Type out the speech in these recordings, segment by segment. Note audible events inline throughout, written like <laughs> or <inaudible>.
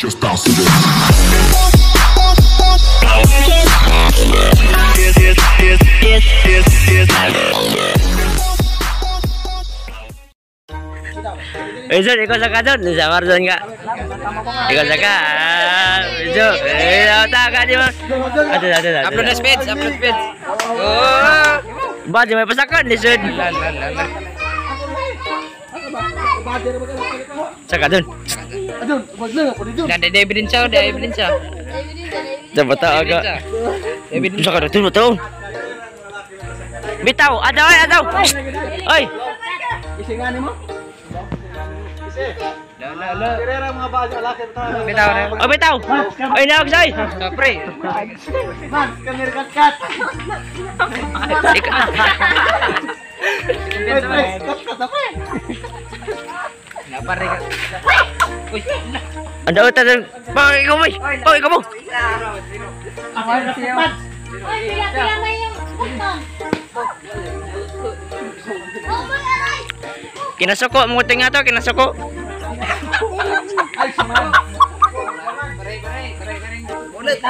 Just bounce to this. Besok ikut saka tu, bisa marzon ka. Ikut saka. Besok, eh, tak kat dia. Ada, ada, ada. Upload na speeds, upload speeds. Oh. Ba, dia may pasakan ni Sud. Lan, lan, lan, lan. Saka tu. Dan ada evidence ada evidence. Coba tahu agak. Evidence. Saka tu betul. Bitaw, ada oi, ada. Oi, La la la. Bitaw na. oh bitaw. Oi, naog say. Kapre. Napare ka. Uy. Ada utak tu. Bawa ikaw mo. Bawa ikaw mo. Oy, pila-pila na yung button. Oh! Kinasuko mo tinga to, kinasuko. <laughs> Pare, pare, pare, pare. Ulit.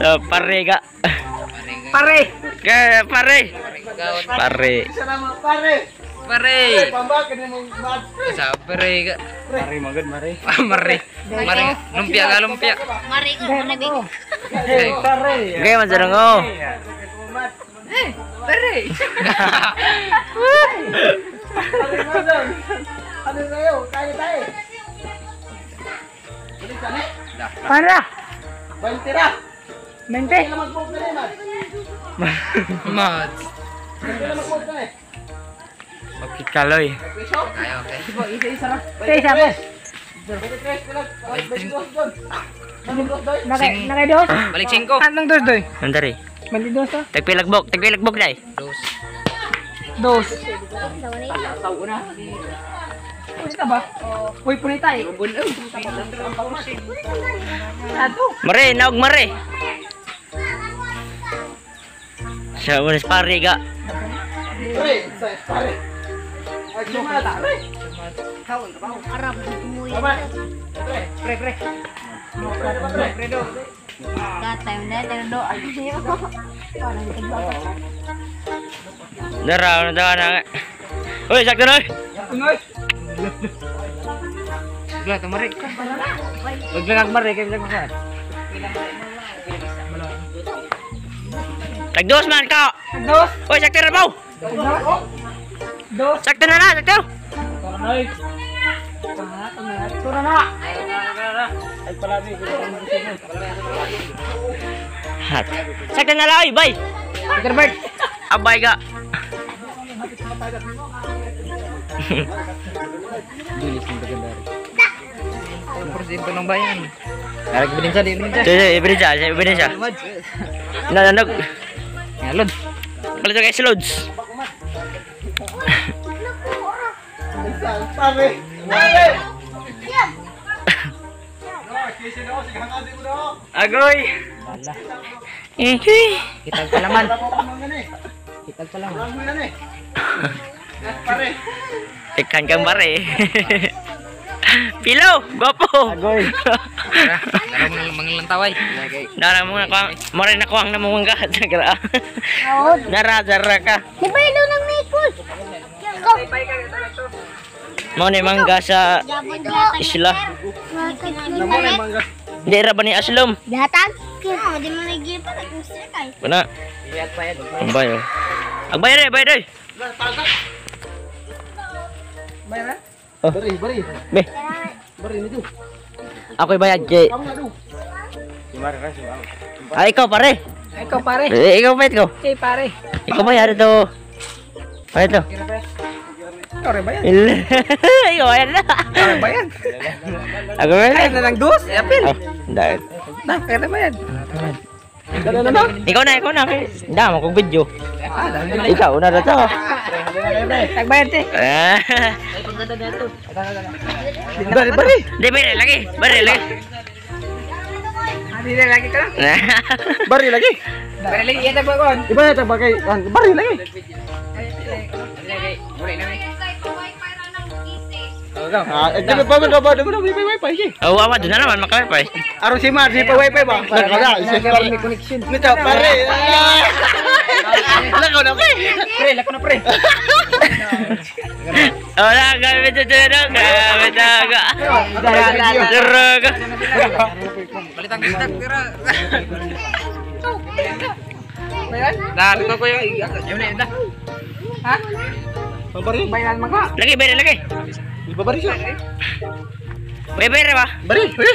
Uh, pare ka. Pare. Ke pare. Gawat. Pare. Pare. Sa pare ka. Pare magad mare. <laughs> <laughs> Ah, Mare. Mare. Lumpia ka, lumpia. Mari ko na big. Okay, masarang oh. Pare. Para. Mods. Okay, kaloy. Okay, okay. Sing. Balik singko. Anong dos doy? Nandari. Mali dos to? Tagpilagbok, tagpilagbok dai. Dos. Dos. Uy, ka ba? Uy, punita eh. Mare, naog mare. Siya mo pare ka. Arab mo yun. Pre, pre. Pre, do. Gatay mo na, pero do. Ano siya? Parang tigla. Dara, na daw na. Uy, sakto na. Unoy. Gula, tumari. Maglangag mare kay bilang masan. Tagdos man ka. Dos. Uy, sakto na po. Dos. Dos. Sakto na na, sakto. Tumalat. Tuna na. Hat. Sakto na lang, bay. Peter Bert. Abay ka. Porsyento ng bayan. Karag bilin sa, di bilin sa. Sige, ibigay siya, ibigay siya. Nananog. Ngalod. Palit kay Slods. Agoy. Agoy. Kitag palaman. Kitag palaman. Tekan kang bare. Pilo, guwapo. Agoy. Tara, tara mga manglantaway. Nara mo na kuang, mare na kuang na mo nga sagra. Nara zara ka. Di ba ilo ng Nikos? Ko. Mo ni mangga sa isla. Di ra ba ni aslom? Datang? Kaya, di mo nagigil pa. Gusto kay. Bana. Ambayo. Agbay re, bay re. Bayar Oh. Bari, bari. Be. Bari nito. Ako'y bayad kay. Ay, ikaw pare. Ikaw pare. Eh, ikaw bayad ko. Eh pare. Ikaw bayad to. Bayad to. Ikaw rin ba yan? Ikaw bayad <laughs> na. Ikaw rin ba yan? Ako bayad Kaya na. na lang dos. Eh, apil. Oh, dahil. Na, na ba yan? Ikaw na, ikaw na. Dama kong video. Ah. Ikaw na na to. Nagbayad eh. Ah. Bari, bari. Di, bari lagi. Bari lagi. Hindi na lagi ka lang. <laughs> Bari lagi. Bari lagi, yan ba kon? Iba na bagay. Bari lagi. Uli na. Ah, eh, dami pa man ba dami na wifi wifi si. Oh, awa doon na naman makawipay. Aron si Mar si pa wifi ba? Nagkala, si Mar. May connection. Nito pare. Ala ko na kay. Pre, lako na pre. Wala gamit ito na gamit aga. Daraga. Balitang kita tira. Nah, lupa ko yung Yung na yun Ha? Pabari. Bayaran mo ka. Lagi bere lagi. Di ba bari siya? Bere bere ba? Bari. bari.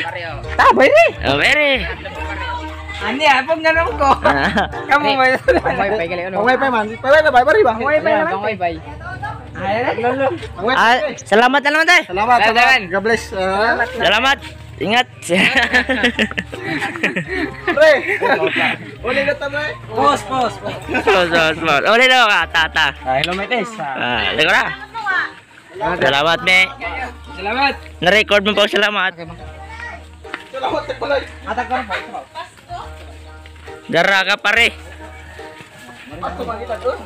Ta, bayari. Oh, bere. Ani, apong ganun ko. Kamu ba? Wifi gali ano? Ang wifi man. Pa wifi ba? Bari ba? Wifi naman. Wifi. Ay, lolo. Ang wifi. Ah, salamat na naman tayo. Salamat. Salamat. salamat. God bless. Ah. Salamat. Ingat. Pre. Uli na ta pre. Pos, pos, pos. Sos, sos, sos. Uli daw ka, tata. Ay, lometes. Ah, ligo na. Salamat, me. Salamat. Na-record mo ako salamat. Salamat pala. Atak ko pa. Daraga pare. Ako makita doon.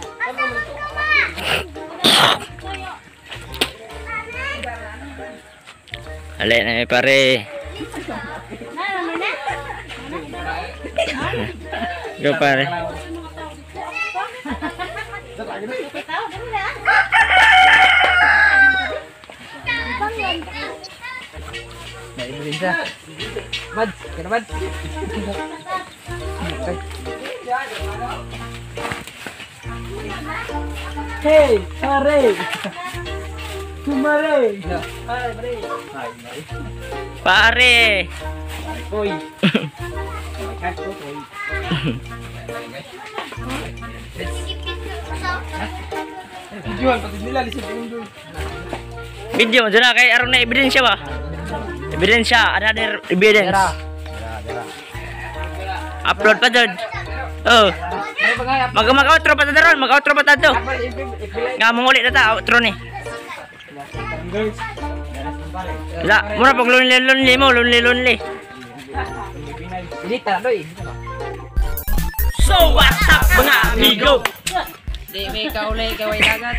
Alay na eh, pare. Go pare. May ebidensya. Bad, kaya bad. Hey, pare. Kumare. Pare. Koy. Jual pati nila lisod yung doon. Video na kay aron na ebidensya ba? Ebidensya, another evidence. Upload pa doon. Oh, mag mag-outro pa ron, mag-outro pa to. Nga mong na ta, outro ni. La, mura pag lonely lonely mo, lonely na doy. So what's up mga amigo? Di may kaulay kaway dagat.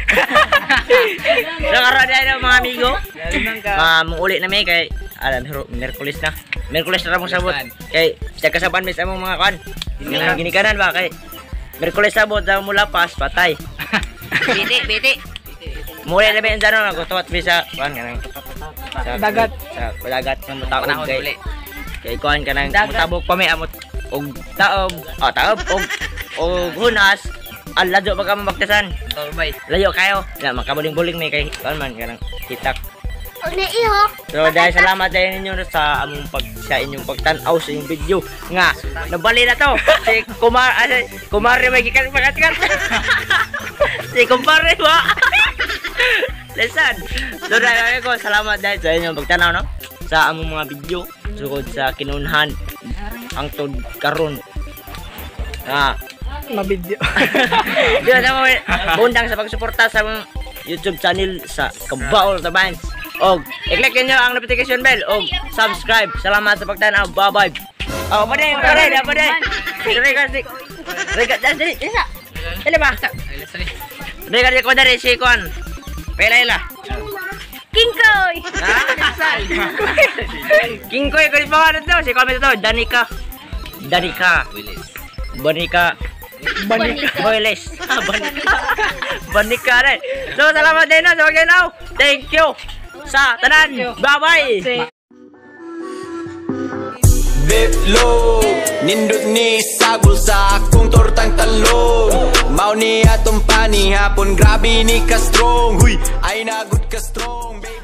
Nakaroon na mga amigo. Ah, mong uli na may kay hero Merkulis na. Merkulis na ramong sabot. Kay sa kasaban mis among mga kan. Yung ginikanan ba kay Merkulis sabot daw mula pas patay. biti biti. Muli na ba yung dano nagutuwat mi sa kan kanang sa Dagat. Sa dagat ng mutaog kay kay kuan kanang mutabok pa may amot og taob. Ah, taob og og hunas. Ang layo pa ka mabaktasan. Layo kayo. Na makabuling-buling may kay kuan man kanang hitak. Huwag na ihok. So dahil salamat dahil ninyo sa among pag sa inyong pagtan-aw sa inyong video nga nabali na to. Si Kumar ah, si Kumare may gikan pagkatkan <laughs> si Kumare ba Lesan <laughs> so dahil ko salamat dahil sa inyong pagtanaw no? Sa among mga video sugod sa kinunhan ang tod karon. Ah Mabidyo. <laughs> Di na mo undang sa pagsuporta sa YouTube channel sa Kabaol the Bands. Og i-click niyo ang notification bell og subscribe. Salamat sa pagtanaw. Bye-bye. Oh, pa din, pa din, pa din. Ka si ka dili. Isa. Dili ba? Di ko dari si Kwan. Pela ila. Kingkoy! Ha? King Koy ko di pa ano to? Si comment to, Danica. Danica. Bonica. Bonica. Boyles. Ah, Bonica. Bonica rin. So, salamat din pagdinaw. Thank you. Sa tanan. Bye-bye. Bitlog Nindot ni sagol sa akong tortang talong Mao ni atong pani hapon Grabe ni ka strong Huy, ay nagud ka strong baby